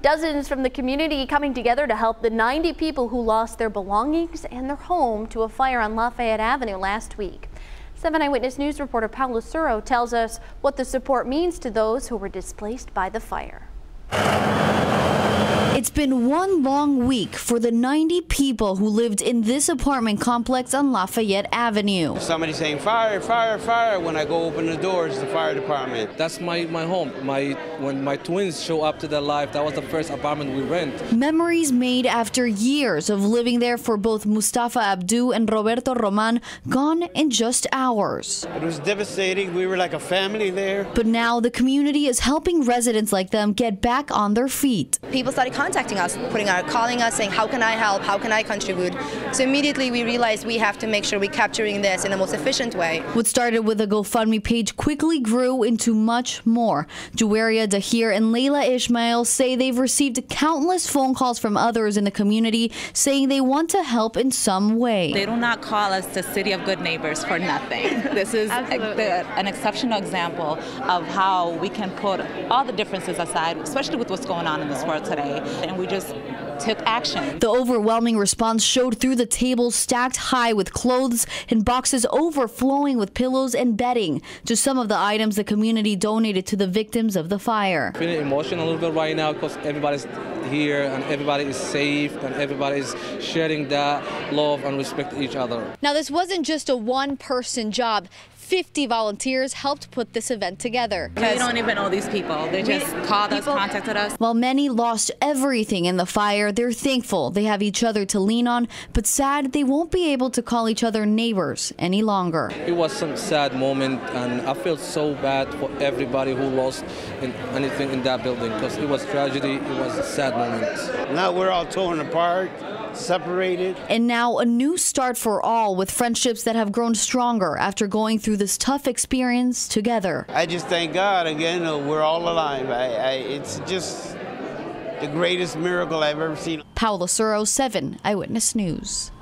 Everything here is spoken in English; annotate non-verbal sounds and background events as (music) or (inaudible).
Dozens from the community coming together to help the 90 people who lost their belongings and their home to a fire on Lafayette Avenue last week. 7 Eyewitness News reporter Paula Suro tells us what the support means to those who were displaced by the fire. It's been one long week for the 90 people who lived in this apartment complex on Lafayette Avenue. Somebody saying fire, fire, fire. When I go open the doors, the fire department. That's my, my home. My when my twins show up to their life, that was the first apartment we rent. Memories made after years of living there for both Mustafa Abdu and Roberto Roman gone in just hours. It was devastating. We were like a family there. But now the community is helping residents like them get back on their feet. People started contacting us, putting out, calling us, saying, "How can I help? How can I contribute?" So immediately we realized we have to make sure we're capturing this in the most efficient way. What started with a GoFundMe page quickly grew into much more. Juwaria Dahir and Layla Ishmael say they've received countless phone calls from others in the community saying they want to help in some way. They do not call us the city of good neighbors for nothing. (laughs) This is a, the, an exceptional example of how we can put all the differences aside, especially with what's going on in this world today, and we just took action. The overwhelming response showed through the tables stacked high with clothes and boxes overflowing with pillows and bedding. Just some of the items the community donated to the victims of the fire. Feeling emotional a little bit right now because everybody's here and everybody is safe and everybody is sharing that love and respect each other. Now this wasn't just a one person job. 50 volunteers helped put this event together. We don't even know these people. They just we, called us, contacted us. While many lost everything in the fire, they're thankful they have each other to lean on, but sad they won't be able to call each other neighbors any longer. It was some sad moment, and I feel so bad for everybody who lost in anything in that building because it was tragedy. It was a sad moment. Now we're all torn apart separated. And now a new start for all with friendships that have grown stronger after going through this tough experience together. I just thank God again, uh, we're all alive. I, I, it's just the greatest miracle I've ever seen. Paula Suro, 7 Eyewitness News.